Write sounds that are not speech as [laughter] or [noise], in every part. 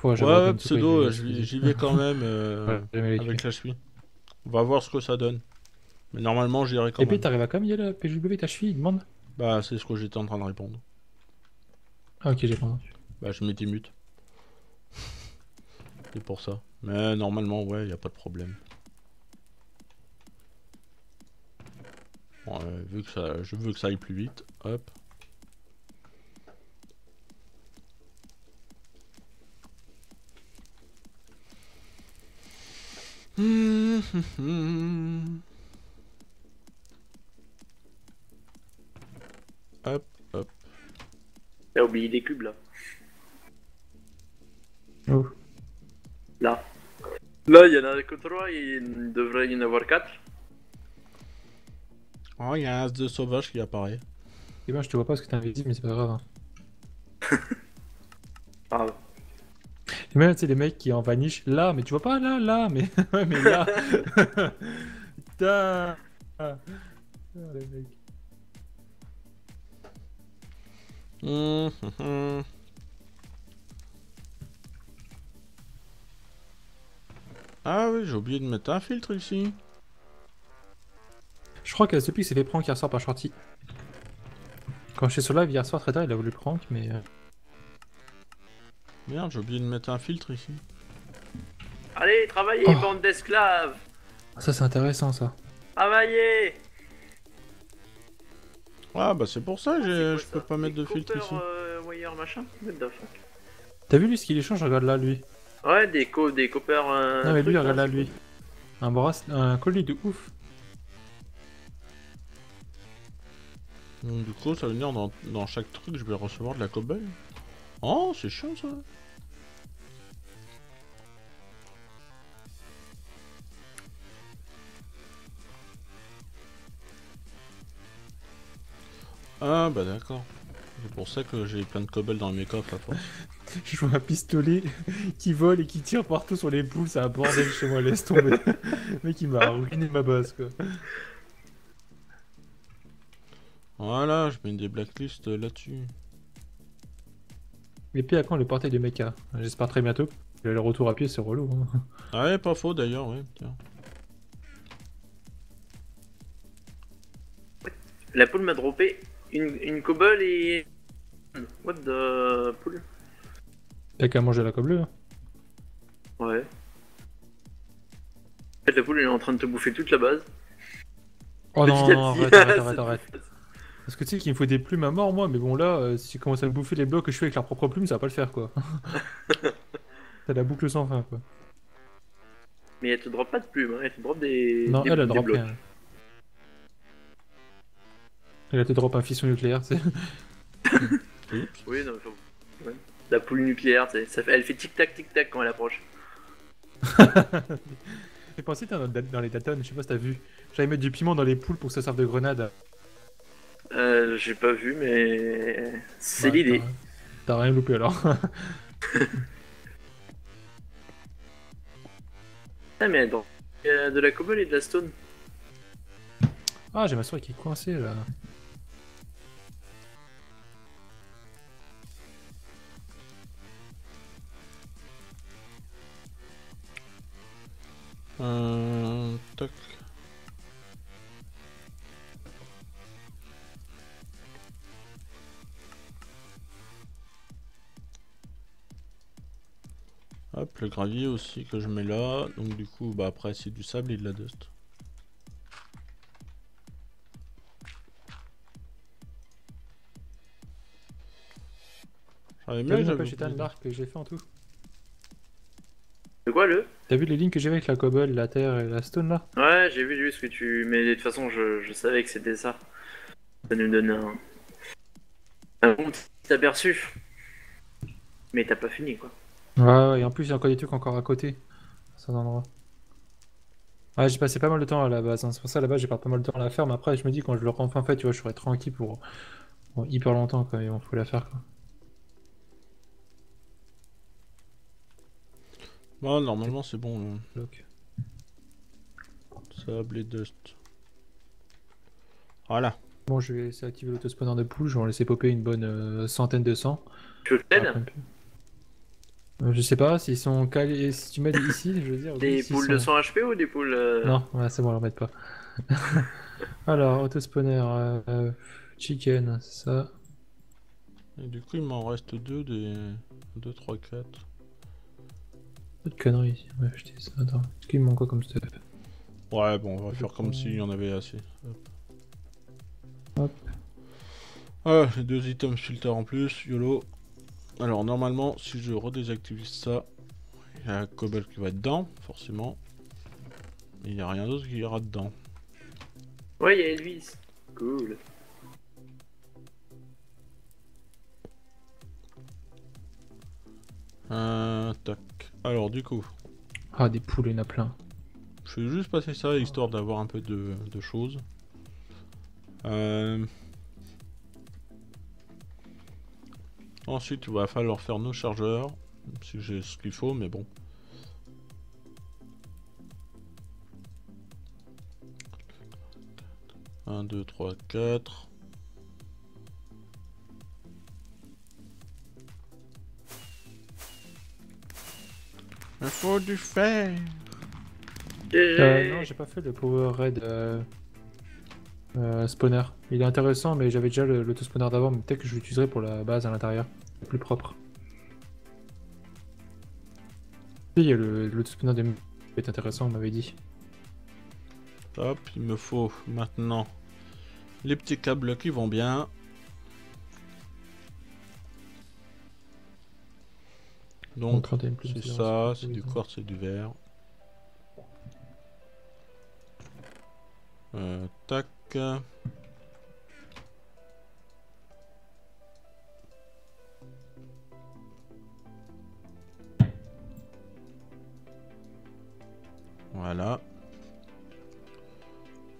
fois. Ouais, tout, pseudo, quoi, j'y vais- quand même euh, [laughs] Ouais, avec la cheville. On va voir ce que ça donne. Mais normalement, j'irai quand Et puis même. t'arrives à a la PJW ta cheville, il demande Bah, c'est ce que j'étais en train de répondre. Ah ok, j'ai pas entendu. Bah, je m'étais mute. [laughs] C'est pour ça. Mais normalement, ouais, y a pas de problème. Bon, euh, vu que ça, je veux que ça aille plus vite. Hop. [laughs] Hum. Hop. T'as oublié des cubes là. Oh. Là. Là, il y en a que 3, il devrait y en avoir 4. Oh, il y a un as de sauvage qui apparaît. Et ben je te vois pas parce que t'es invisible, mais c'est pas grave. hein. [laughs] Ah, Et même, tu sais, les mecs qui en vanish, là, mais tu vois pas là, là, mais, [laughs] ouais, mais là. [laughs] Putain. Ah, les mecs. Hum, hum, hum. Ah oui, j'ai oublié de mettre un filtre ici. Je crois que celui qui s'est fait prank hier soir par Shorty. Quand j'étais sur live hier soir très tard, il a voulu prank, mais. Merde, j'ai oublié de mettre un filtre ici. Allez, travaillez, Oh. bande d'esclaves Ça, c'est intéressant ça. Travaillez Ah bah c'est pour ça que j'ai- quoi je peux pas mettre de filtre ici. euh, wire machin T'as vu lui ce qu'il échange? Regarde là, lui. Ouais, des co des coppers. euh, non, mais lui, regarde là, lui. Un brass, un collier de ouf. Donc, du coup, ça veut dire dans, dans chaque truc, je vais recevoir de la cobble. Oh, c'est chiant ça. Ah bah d'accord. C'est pour ça que j'ai plein de cobble dans mes coffres à force. [laughs] Je vois un pistolet qui vole et qui tire partout sur les poules, c'est un bordel chez moi, laisse tomber. Mec, il m'a ruiné ma base, quoi. Voilà, je mets des blacklists là-dessus. Et puis à quand le portail de mecha J'espère très bientôt. Le retour à pied, c'est relou. hein. Ah ouais, pas faux d'ailleurs, ouais. Tiens. La poule m'a droppé une, une cobble et. What the poule? T'as qu'à manger la coble. hein. Ouais. En fait, la poule elle est en train de te bouffer toute la base. Oh non, non, petit. arrête, arrête, arrête, [laughs] arrête. Parce que tu sais qu'il me faut des plumes à mort, moi, mais bon, là, euh, si tu commences à me bouffer les blocs que je fais avec leurs propres plumes, ça va pas le faire, quoi. [laughs] T'as la boucle sans fin, quoi. Mais elle te drop pas de plumes, hein, elle te drop des. Non, des, elle a drop blocs. rien. Elle a te drop un fission nucléaire, tu sais. Oups. Oui, non, mais faut- ouais. La poule nucléaire, tu sais, ça fait... elle fait tic-tac, tic-tac quand elle approche. [laughs] J'ai pensé dans, dans les Dayton, je sais pas si t'as vu. J'allais mettre du piment dans les poules pour que ça serve de grenade. Euh, j'ai pas vu, mais. C'est Ouais, l'idée. t'as- rien loupé alors. [laughs] Ah, mais attends. Il y a de la cobble et de la stone. ah, j'ai ma souris qui est coincée là. Euh, tac. Hop, le gravier aussi que je mets là. Donc du coup, bah après c'est du sable et de la dust. J'avais bien, j'avais éteinte oublié. l'arc que j'ai fait en tout De quoi le T'as vu les lignes que j'ai avec la cobble, la terre et la stone là Ouais, j'ai vu, ce que tu. Mais de toute façon, je, je savais que c'était ça. Ça nous donne un. Un bon petit aperçu. Mais t'as pas fini quoi. Ouais, ouais, et en plus il y a encore des trucs encore à côté. Ça endroit. Ouais, j'ai passé pas mal de temps à la base, hein. c'est pour ça à la base j'ai pas pas mal de temps à la faire, mais après je me dis quand je l'aurai enfin fait, tu vois, je serai tranquille pour, hyper longtemps quand il faut la faire quoi. Bon, normalement c'est bon. hein. Sable et dust. Voilà. Bon, je vais essayer d'activer l'autospawner de poule, je vais en laisser popper une bonne euh, centaine de sang. Tu veux que je Euh, Je sais pas s'ils sont calés. Si tu mets des- ici, je veux dire. [laughs] Des poules de sont- 100 HP ou des poules. euh, Non, ouais, c'est bon, on leur met pas. [laughs] Alors, autospawner, euh, euh, chicken, c'est ça. Et du coup, il m'en reste deux des. 2, 3, 4. Pas de conneries ici. On va acheter ça. Attends, est-ce qu'il me manque quoi comme stuff? Ouais, bon, on va faire comme s'il y en avait assez. Hop. Hop. Ah, j'ai deux items filter en plus, YOLO. Alors, normalement, si je redésactive ça, il y a un cobble qui va être dedans, forcément. Il n'y a rien d'autre qui ira dedans. Ouais, il y a Elvis. Cool. Euh, tac. Alors, du coup, Ah, des poules, il y en a plein. je vais juste passer ça histoire d'avoir un peu de, de choses. Euh... Ensuite, il va falloir faire nos chargeurs. Si j'ai ce qu'il faut, mais bon. Un, deux, trois, quatre. Il faut du fer. GG. Euh, non, j'ai pas fait le Power Red euh, euh, spawner. Il est intéressant, mais j'avais déjà le- l'autospawner d'avant, mais peut-être que je l'utiliserai pour la base à l'intérieur. Plus propre. Oui, il y a le- l'autospawner des est intéressant, on m'avait dit. Hop, il me faut maintenant les petits câbles qui vont bien. Donc, 31 plus c'est ça, c'est du quartz et du verre. Euh, tac. Voilà.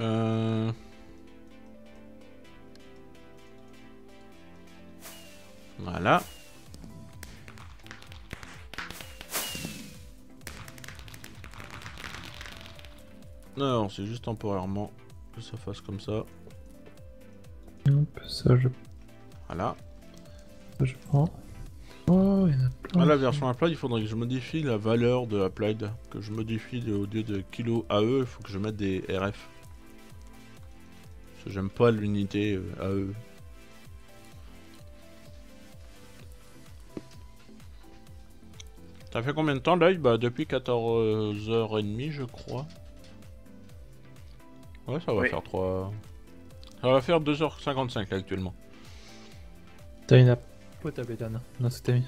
Euh... Voilà. Non, c'est juste temporairement que ça fasse comme ça. Hop, ça je, Voilà. ça, je prends. Oh, il y en a plein. À la version Applied, il faudrait que je modifie la valeur de Applied. Que je modifie au lieu de kilo AE, il faut que je mette des RF. Parce que j'aime pas l'unité euh, AE. Ça fait combien de temps l'œil Bah depuis 14h30 je crois. Ouais ça va Oui. faire 3... Ça va faire 2h55 là actuellement. T'as une pote à bétane dans ce mis.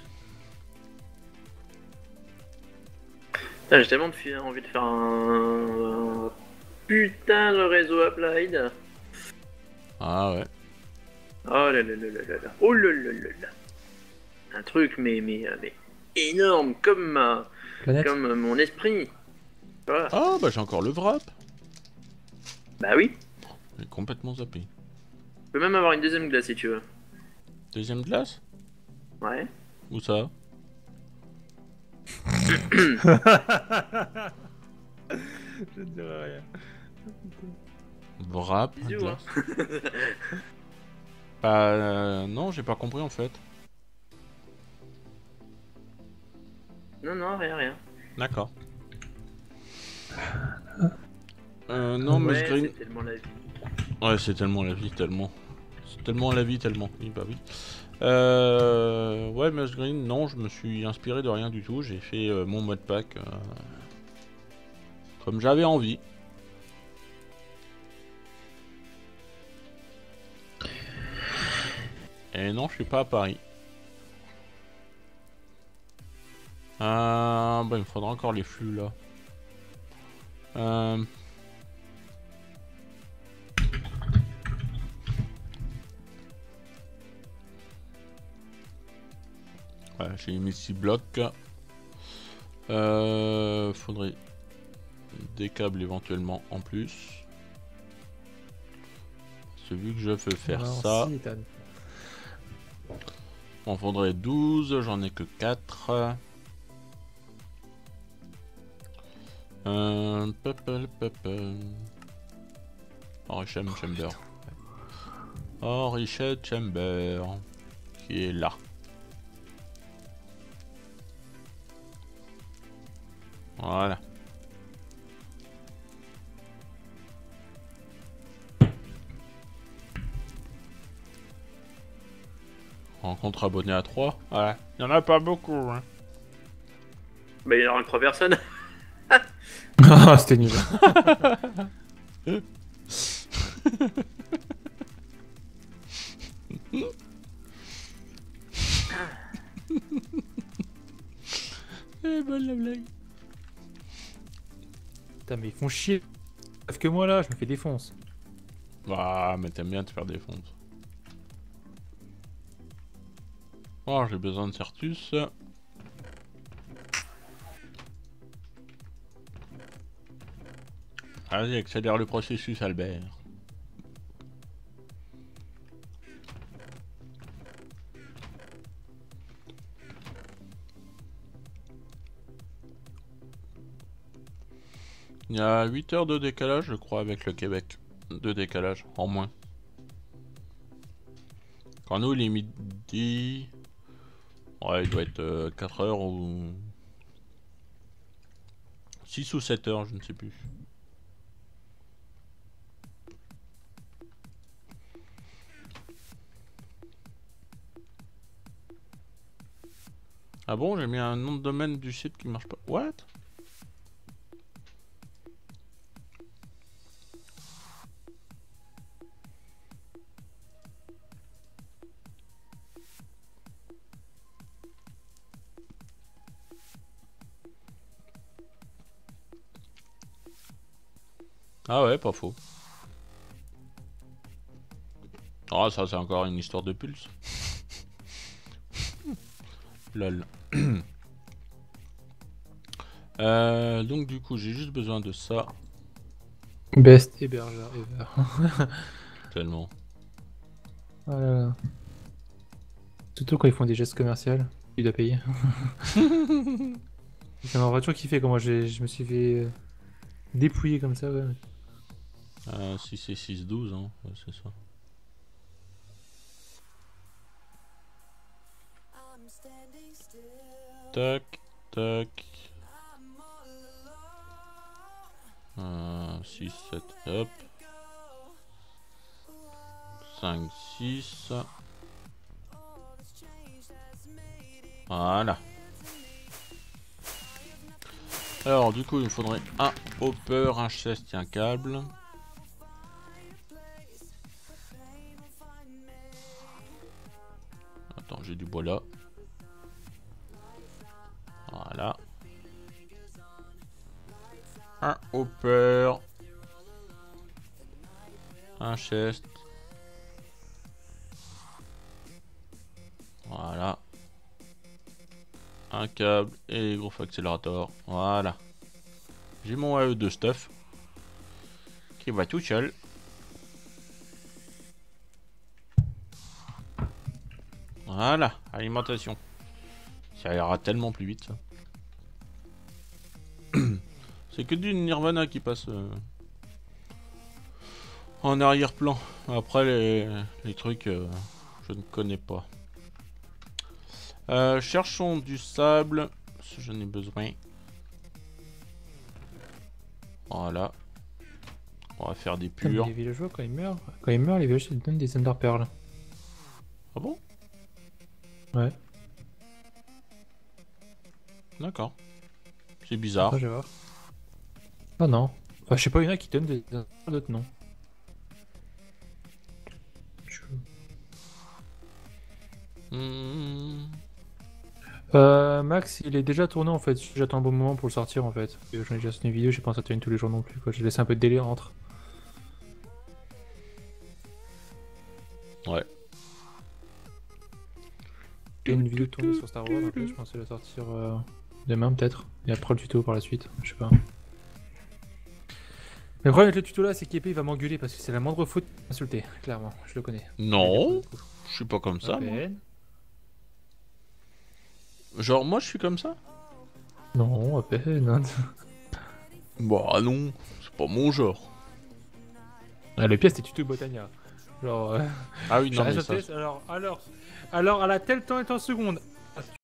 J'ai tellement de fi- envie de faire un... un putain de réseau Applied. Ah ouais. Oh là là là là là là. Oh là là là là. Un truc mais mais euh, mais énorme comme ma Planète comme euh, mon esprit. Voilà. Ah bah j'ai encore le wrap. Bah oui. J'ai complètement zappé. Tu peux même avoir une deuxième glace si tu veux. Deuxième glace? Ouais. Où ça? [coughs] Je ne dirai rien. Glace. Bah euh, non, j'ai pas compris en fait. Non non rien rien. D'accord. [coughs] [coughs] Euh, non, mais ouais, je green. c'est tellement la vie. Ouais, c'est tellement la vie, tellement. C'est tellement la vie, tellement. Oui, bah oui. Euh... Ouais, mais green, non, je me suis inspiré de rien du tout. J'ai fait euh, mon mode pack euh, comme j'avais envie. Et non, je suis pas à Paris. Euh... Bah, il me faudra encore les flux là. Euh... Ouais, j'ai mis 6 blocs. Euh, faudrait des câbles éventuellement en plus. C'est vu que je veux faire ça. si. On faudrait 12, j'en ai que 4. Euh... papa. Enrichette Chamber. Chamber. Qui est là. Voilà. Rencontre abonné à 3 Ouais. Il y en a pas beaucoup, hein. Bah, il y aura que 3 personnes. [laughs] Ah, c'était nul. [laughs] Eh bonne la blague. Mais ils font chier. Sauf que moi là, je me fais défonce. Bah, mais t'aimes bien te faire défendre. Oh, j'ai besoin de Certus. Vas-y, accélère le processus, Albert. Il y a 8 heures de décalage, je crois, avec le Québec. De décalage, en moins. Quand nous, il est midi... Ouais, il doit être euh, 4 heures ou... 6 ou 7 heures, je ne sais plus. Ah bon, j'ai mis un nom de domaine du site qui marche pas. What? Ah ouais, pas faux. Ah, ça, c'est encore une histoire de pulse. [laughs] Lol. [clears throat] Euh, donc, du coup, j'ai juste besoin de ça. Best hébergeur ever. [laughs] Tellement. Oh là là. Surtout quand ils font des gestes commerciaux, tu dois payer. Ça m'aurait toujours kiffé comment j'ai- je me suis fait euh, dépouiller comme ça, ouais. Euh, 6 et 6, 12, hein. Ouais, c'est ça. Tac, tac. Euh, 6, 7, hop. 5, 6. Voilà. Alors, du coup, il me faudrait un hopper, un chest et un câble. Un chest. Voilà. Un câble et gros accélérateur. Voilà. J'ai mon AE de stuff. Qui va tout seul. Voilà, alimentation. Ça ira tellement plus vite. [coughs] C'est que du Nirvana qui passe euh, en arrière-plan. Après les, les trucs, euh, je ne connais pas. Euh, cherchons du sable, que j'en ai besoin. Voilà. On va faire des purs. Les villageois, quand ils meurent, quand ils meurent, les villageois ils donnent des Ender Pearls. Ah bon? Ouais. D'accord. C'est bizarre. Après, je vais voir. Ah non. Enfin, je sais pas, il y en a qui donnent des d'autres non. Hmm. Euh, Max, il est déjà tourné en fait. J'attends un bon moment pour le sortir en fait. J'en ai déjà sorti une vidéo, j'ai pas en sortir une tous les jours non plus. Quoi. J'ai laissé un peu de délai entre. Ouais. J'ai une vidéo tournée sur Star Wars, je pensais la sortir euh, demain peut-être. Et après le tuto par la suite, je sais pas. Le problème avec le tuto là, c'est qu'Épée va m'engueuler parce que c'est la moindre faute insulter, clairement, je le connais. Non, je suis pas comme ça. À moi. Genre, moi je suis comme ça Non, à peine. hein. Bah non, c'est pas mon genre. Ah, le pire c'était tuto Botania. Genre, euh, Ah oui, non, mais ça, alors, alors, alors, à la telle temps et en seconde,